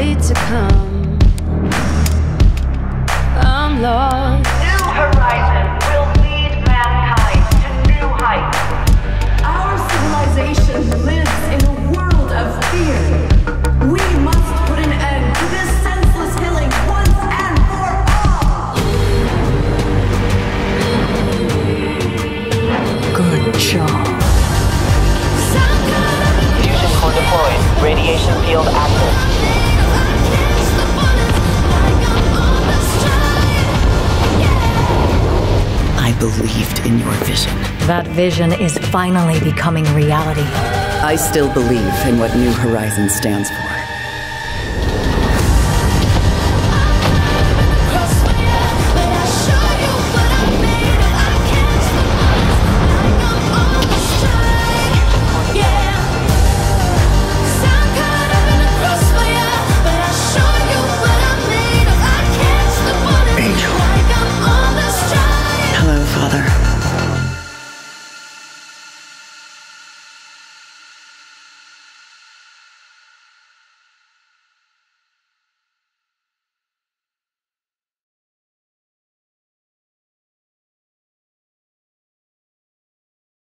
for to come. I'm lost. New Horizon will lead mankind to new heights. Our civilization lives in a world of fear. We must put an end to this senseless killing once and for all. Good job. Fusion core deployed. Radiation field active. Believed in your vision. That vision is finally becoming reality. I still believe in what New Horizons stands for.